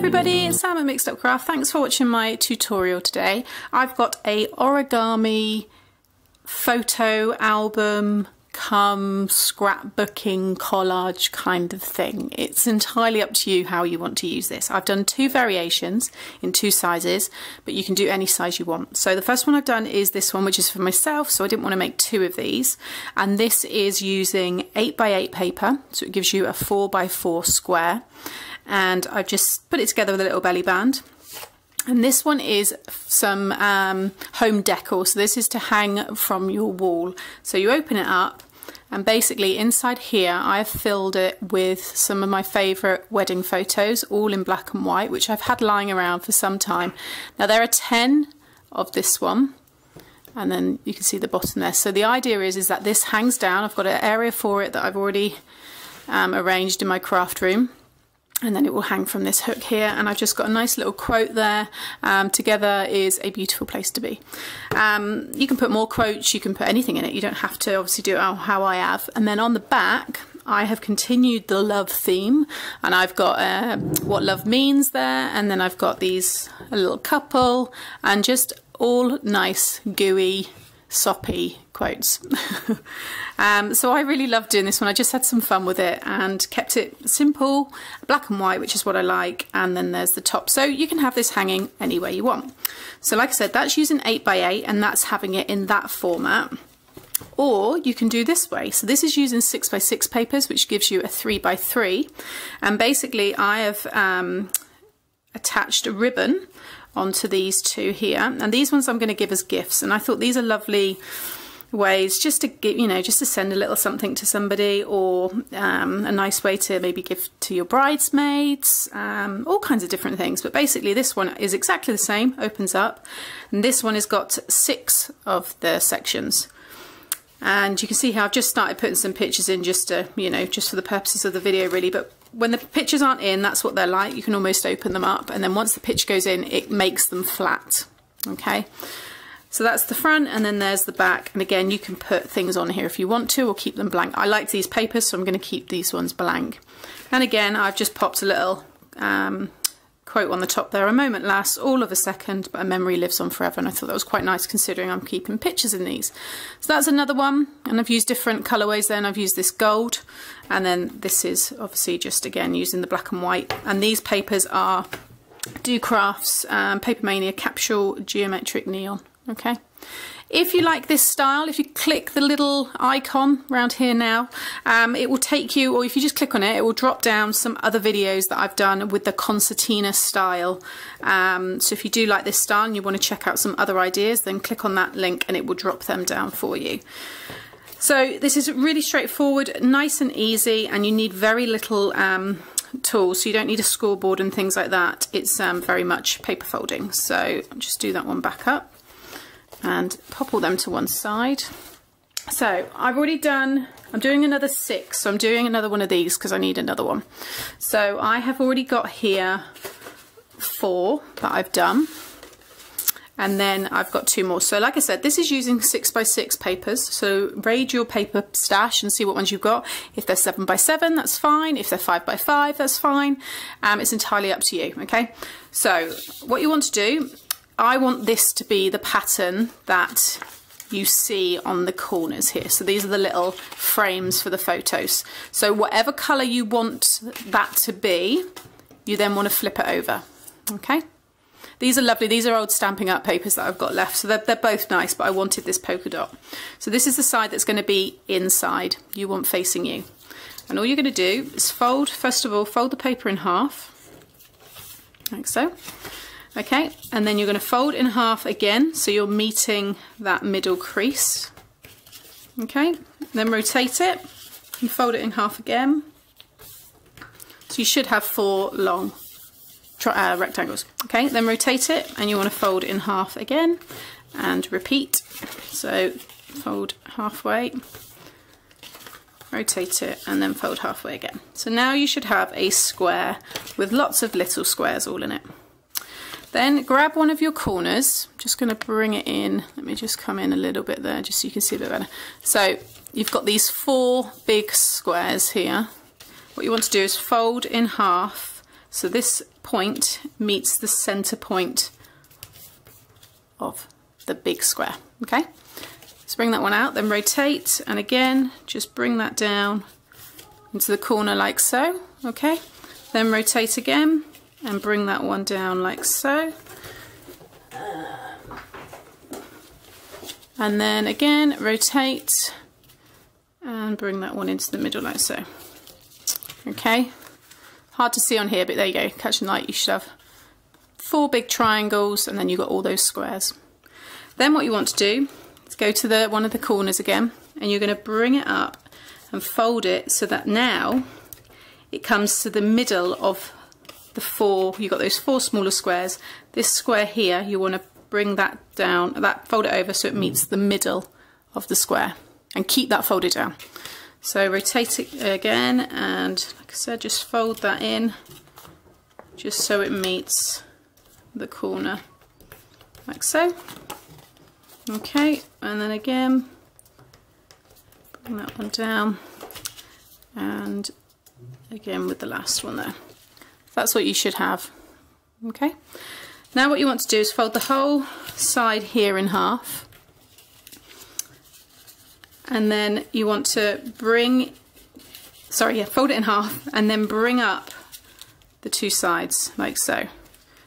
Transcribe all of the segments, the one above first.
everybody, it's Sam at Mixed Up Craft. Thanks for watching my tutorial today. I've got a origami photo album come scrapbooking collage kind of thing. It's entirely up to you how you want to use this. I've done two variations in two sizes, but you can do any size you want. So the first one I've done is this one, which is for myself, so I didn't want to make two of these. And this is using 8x8 paper, so it gives you a 4x4 square and I've just put it together with a little belly band. And this one is some um, home decor. So this is to hang from your wall. So you open it up and basically inside here I've filled it with some of my favourite wedding photos, all in black and white, which I've had lying around for some time. Now there are 10 of this one and then you can see the bottom there. So the idea is, is that this hangs down. I've got an area for it that I've already um, arranged in my craft room and then it will hang from this hook here. And I've just got a nice little quote there um, together is a beautiful place to be. Um, you can put more quotes you can put anything in it. You don't have to obviously do it how I have. And then on the back I have continued the love theme. And I've got uh, what love means there. And then I've got these a little couple. And just all nice gooey soppy quotes. um, so I really loved doing this one. I just had some fun with it and kept it simple, black and white, which is what I like. And then there's the top. So you can have this hanging anywhere you want. So like I said, that's using 8x8 and that's having it in that format. Or you can do this way. So this is using 6x6 papers, which gives you a 3x3. And basically I have um, attached a ribbon onto these two here. And these ones I'm going to give as gifts. And I thought these are lovely ways just to give you know just to send a little something to somebody or um, a nice way to maybe give to your bridesmaids um, all kinds of different things but basically this one is exactly the same opens up and this one has got six of the sections and you can see how I've just started putting some pictures in just to you know just for the purposes of the video really but when the pictures aren't in, that's what they're like. You can almost open them up and then once the picture goes in, it makes them flat. Okay, so that's the front and then there's the back. And again, you can put things on here if you want to or keep them blank. I like these papers, so I'm going to keep these ones blank. And again, I've just popped a little um, quote on the top there, a moment lasts all of a second, but a memory lives on forever. And I thought that was quite nice considering I'm keeping pictures in these. So that's another one. And I've used different colorways then. I've used this gold. And then this is obviously just again using the black and white. And these papers are Docrafts um, Papermania Capsule Geometric Neon. Okay. If you like this style, if you click the little icon around here now, um, it will take you, or if you just click on it, it will drop down some other videos that I've done with the concertina style. Um, so if you do like this style and you want to check out some other ideas, then click on that link and it will drop them down for you. So this is really straightforward, nice and easy, and you need very little um, tools, so you don't need a scoreboard and things like that. It's um, very much paper folding. So just do that one back up and pop all them to one side. So I've already done, I'm doing another six, so I'm doing another one of these because I need another one. So I have already got here four that I've done and then I've got two more. So like I said, this is using six by six papers. So raid your paper stash and see what ones you've got. If they're seven by seven, that's fine. If they're five by five, that's fine. Um, it's entirely up to you, okay? So what you want to do I want this to be the pattern that you see on the corners here. So these are the little frames for the photos. So whatever colour you want that to be, you then want to flip it over, okay? These are lovely. These are old Stampin' Up papers that I've got left. So they're, they're both nice, but I wanted this polka dot. So this is the side that's going to be inside. You want facing you. And all you're going to do is fold, first of all, fold the paper in half, like so. Okay, and then you're going to fold in half again, so you're meeting that middle crease. Okay, then rotate it and fold it in half again. So you should have four long uh, rectangles. Okay, then rotate it and you want to fold in half again and repeat. So fold halfway, rotate it and then fold halfway again. So now you should have a square with lots of little squares all in it. Then grab one of your corners, I'm just going to bring it in, let me just come in a little bit there just so you can see a bit better. So you've got these four big squares here. What you want to do is fold in half So this point meets the center point of the big square, okay? Let's bring that one out, then rotate, and again, just bring that down into the corner like so, okay? Then rotate again, and bring that one down like so. And then again, rotate, and bring that one into the middle like so. Okay, hard to see on here, but there you go, catching light, you should have four big triangles, and then you've got all those squares. Then what you want to do is go to the one of the corners again, and you're going to bring it up and fold it so that now it comes to the middle of the four, you've got those four smaller squares. This square here, you want to bring that down, that fold it over so it meets the middle of the square and keep that folded down. So rotate it again and like I said just fold that in just so it meets the corner like so. Okay and then again bring that one down and again with the last one there. That's what you should have. Okay. Now what you want to do is fold the whole side here in half and then you want to bring, sorry, yeah, fold it in half and then bring up the two sides like so.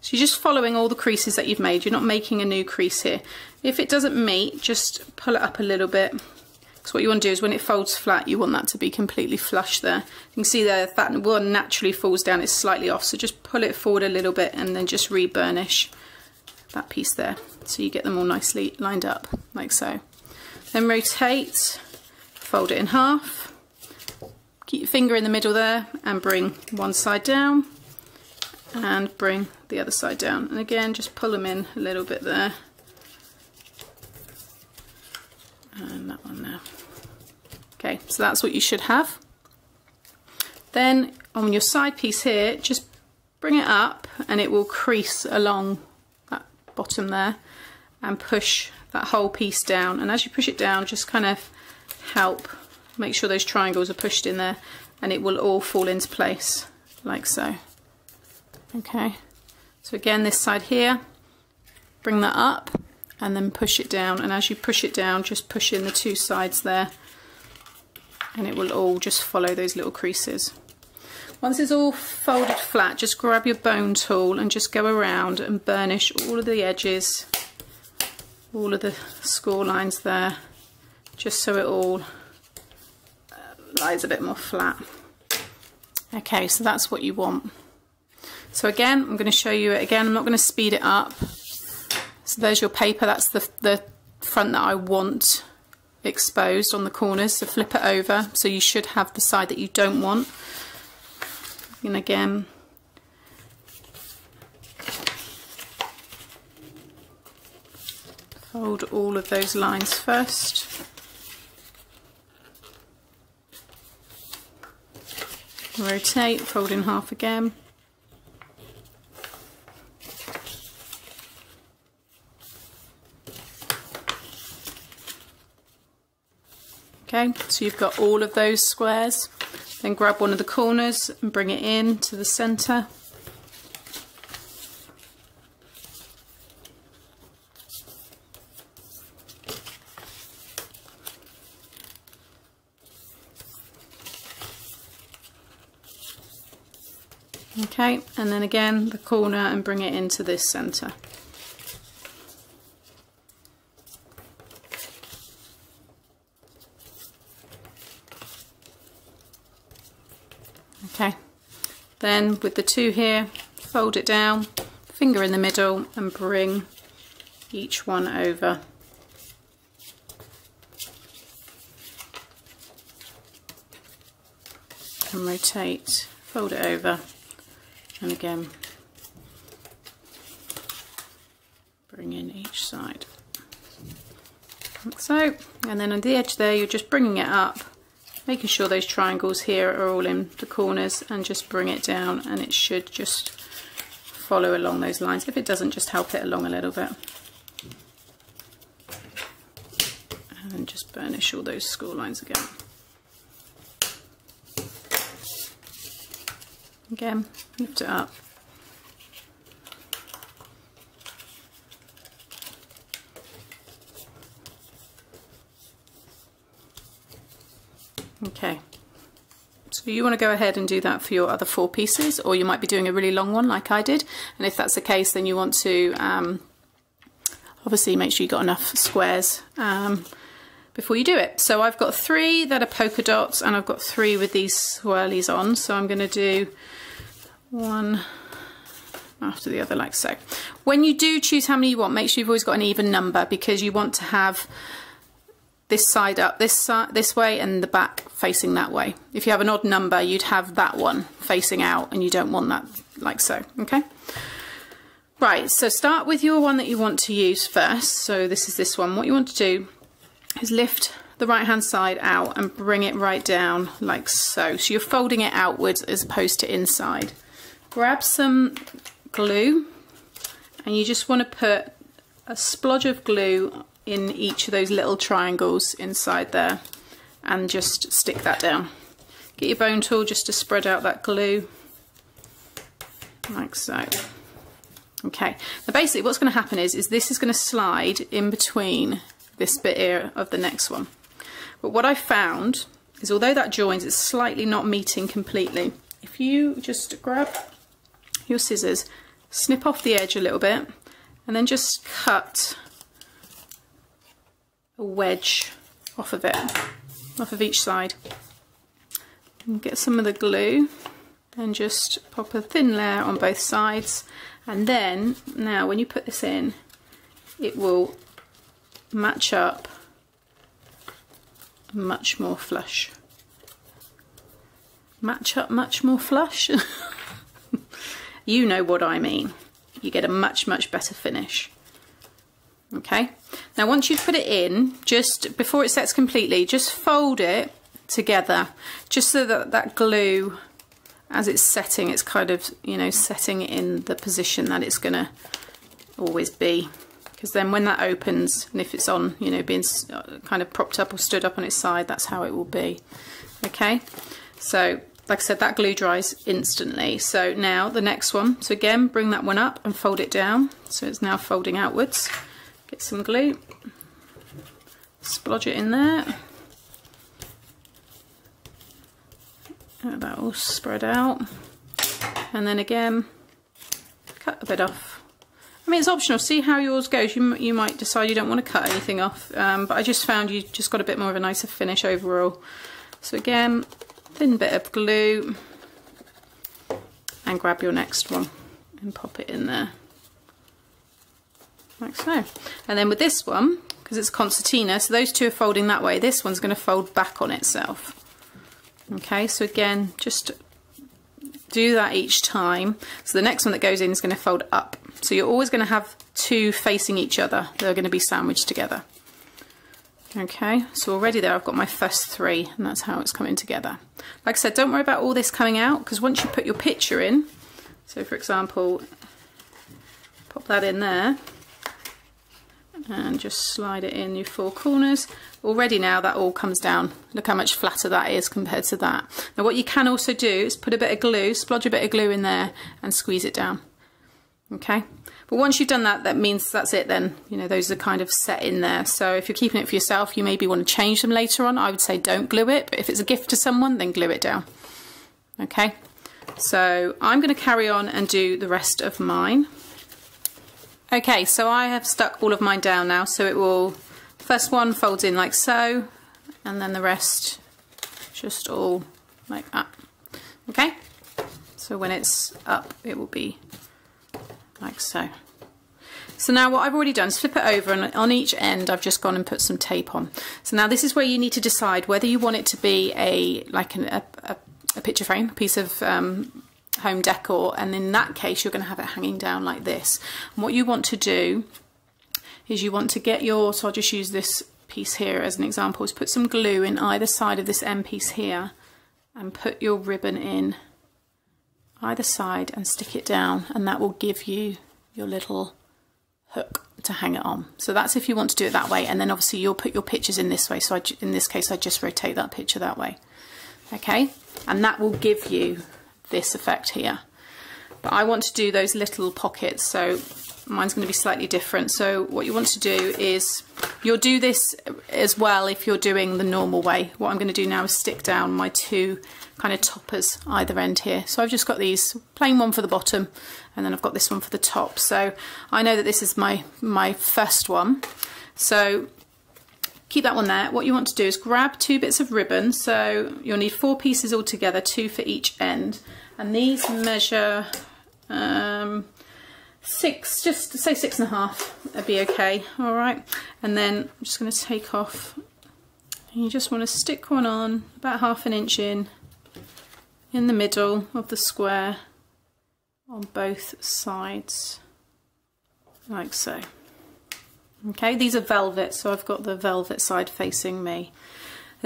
So you're just following all the creases that you've made. You're not making a new crease here. If it doesn't meet, just pull it up a little bit. Because what you want to do is when it folds flat, you want that to be completely flush there. You can see there that one naturally falls down, it's slightly off. So just pull it forward a little bit and then just re-burnish that piece there. So you get them all nicely lined up like so. Then rotate, fold it in half, keep your finger in the middle there and bring one side down and bring the other side down. And again, just pull them in a little bit there. And that one there. Okay, so that's what you should have. Then on your side piece here, just bring it up and it will crease along that bottom there and push that whole piece down. And as you push it down just kind of help make sure those triangles are pushed in there and it will all fall into place like so. Okay. So again this side here bring that up and then push it down. And as you push it down just push in the two sides there and it will all just follow those little creases once it's all folded flat just grab your bone tool and just go around and burnish all of the edges all of the score lines there just so it all uh, lies a bit more flat. Okay, so that's what you want. So again, I'm going to show you it again. I'm not going to speed it up. So there's your paper. That's the, the front that I want exposed on the corners. So flip it over. So you should have the side that you don't want. And again, fold all of those lines first. Rotate, fold in half again. Okay, so you've got all of those squares. Then grab one of the corners and bring it in to the centre. Okay, and then again the corner and bring it into this centre. Okay, then with the two here, fold it down, finger in the middle and bring each one over. And rotate, fold it over and again bring in each side. Like so. And then on the edge there you're just bringing it up making sure those triangles here are all in the corners and just bring it down and it should just follow along those lines. If it doesn't just help it along a little bit. And just burnish all those score lines again. Again, lift it up. Okay, so you want to go ahead and do that for your other four pieces, or you might be doing a really long one like I did. And if that's the case, then you want to um, obviously make sure you've got enough squares um, before you do it. So I've got three that are polka dots, and I've got three with these swirlies on. So I'm going to do one after the other like so. When you do choose how many you want, make sure you've always got an even number because you want to have this side up this side this way and the back facing that way. If you have an odd number, you'd have that one facing out and you don't want that like so, okay? Right, so start with your one that you want to use first. So this is this one. What you want to do is lift the right hand side out and bring it right down like so. So you're folding it outwards as opposed to inside. Grab some glue and you just want to put a splodge of glue in each of those little triangles inside there and just stick that down. Get your bone tool just to spread out that glue like so. Okay, now basically what's going to happen is, is this is going to slide in between this bit here of the next one. But what I found is although that joins, it's slightly not meeting completely. If you just grab your scissors, snip off the edge a little bit, and then just cut a wedge off of it, off of each side. And get some of the glue and just pop a thin layer on both sides and then now when you put this in it will match up much more flush. Match up much more flush? you know what I mean. You get a much, much better finish okay? Now once you've put it in just before it sets completely just fold it together just so that that glue as it's setting it's kind of you know setting in the position that it's gonna always be. Because then when that opens and if it's on you know being uh, kind of propped up or stood up on its side that's how it will be. Okay? So like I said that glue dries instantly. So now the next one so again bring that one up and fold it down. So it's now folding outwards Get some glue, splodge it in there. That all spread out. And then again, cut a bit off. I mean, it's optional. See how yours goes. You, you might decide you don't want to cut anything off, um, but I just found you just got a bit more of a nicer finish overall. So again, thin bit of glue and grab your next one and pop it in there like so. And then with this one, because it's concertina, so those two are folding that way, this one's going to fold back on itself. Okay, so again, just do that each time. So the next one that goes in is going to fold up. So you're always going to have two facing each other. They're going to be sandwiched together. Okay, so already there I've got my first three and that's how it's coming together. Like I said, don't worry about all this coming out because once you put your picture in, so for example, pop that in there, and just slide it in your four corners. Already now that all comes down. Look how much flatter that is compared to that. Now what you can also do is put a bit of glue, splodge a bit of glue in there and squeeze it down. Okay, but once you've done that, that means that's it then. You know, those are kind of set in there. So if you're keeping it for yourself, you maybe want to change them later on. I would say don't glue it, but if it's a gift to someone, then glue it down. Okay, so I'm going to carry on and do the rest of mine. Okay, so I have stuck all of mine down now, so it will, first one folds in like so, and then the rest just all like that. Okay, so when it's up, it will be like so. So now what I've already done is flip it over and on each end I've just gone and put some tape on. So now this is where you need to decide whether you want it to be a like an, a, a, a, picture frame, a piece of um, home decor and in that case you're going to have it hanging down like this. And what you want to do is you want to get your so I'll just use this piece here as an example is put some glue in either side of this end piece here and put your ribbon in either side and stick it down and that will give you your little hook to hang it on. So that's if you want to do it that way and then obviously you'll put your pictures in this way. So I, in this case I just rotate that picture that way. Okay? And that will give you this effect here. But I want to do those little pockets, so mine's going to be slightly different. So what you want to do is, you'll do this as well if you're doing the normal way. What I'm going to do now is stick down my two kind of toppers either end here. So I've just got these, plain one for the bottom, and then I've got this one for the top. So I know that this is my, my first one. So keep that one there. What you want to do is grab two bits of ribbon. So you'll need four pieces altogether, two for each end. And these measure um, six, just say six and a half, that'd be okay, all right? And then I'm just gonna take off, you just wanna stick one on about half an inch in, in the middle of the square on both sides, like so. Okay, these are velvet, so I've got the velvet side facing me.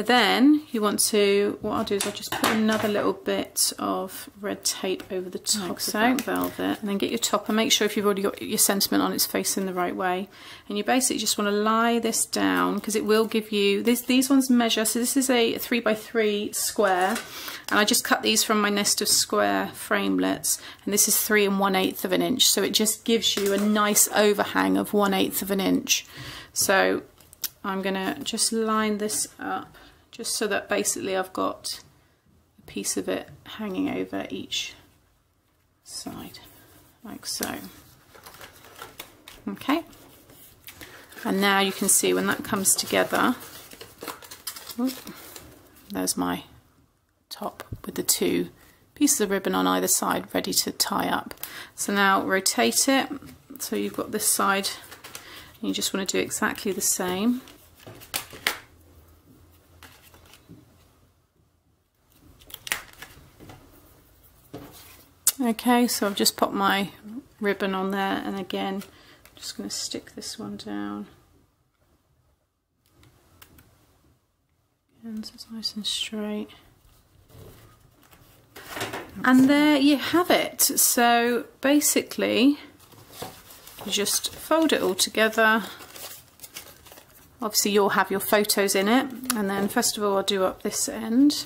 Then you want to, what I'll do is I'll just put another little bit of red tape over the top like so. velvet and then get your top and make sure if you've already got your sentiment on it's facing the right way. And you basically just want to lie this down because it will give you, this, these ones measure, so this is a 3 by 3 square and I just cut these from my nest of square framelits and this is 3 and 1 8 of an inch so it just gives you a nice overhang of 1 8 of an inch. So I'm going to just line this up just so that basically I've got a piece of it hanging over each side like so. Okay, and now you can see when that comes together, there's my top with the two pieces of ribbon on either side ready to tie up. So now rotate it so you've got this side you just want to do exactly the same. Okay, so I've just put my ribbon on there and again, I'm just going to stick this one down. And so it's nice and straight. And there you have it. So basically, you just fold it all together. Obviously you'll have your photos in it. And then first of all, I'll do up this end.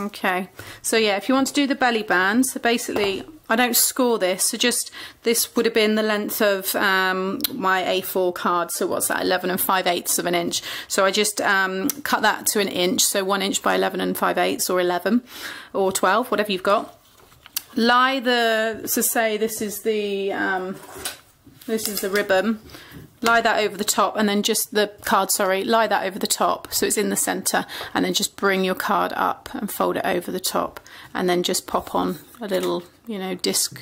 Okay, so yeah, if you want to do the belly band, so basically I don't score this, so just this would have been the length of um, my A4 card, so what's that, 11 and 5 eighths of an inch. So I just um, cut that to an inch, so 1 inch by 11 and 5 eighths or 11 or 12, whatever you've got. Lie the, so say this is the, um, this is the ribbon, lie that over the top and then just the card sorry lie that over the top so it's in the center and then just bring your card up and fold it over the top and then just pop on a little you know disc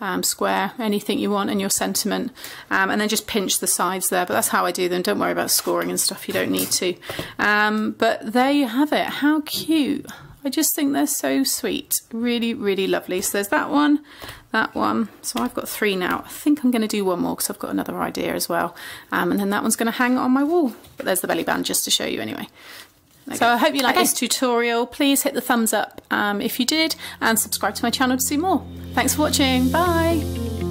um, square anything you want in your sentiment um, and then just pinch the sides there but that's how I do them. Don't worry about scoring and stuff you don't need to. Um, but there you have it. How cute I just think they're so sweet really really lovely so there's that one that one. So I've got three now. I think I'm going to do one more because I've got another idea as well. Um, and then that one's going to hang on my wall. But there's the belly band just to show you anyway. Okay. So I hope you like okay. this tutorial. Please hit the thumbs up um, if you did and subscribe to my channel to see more. Thanks for watching. Bye.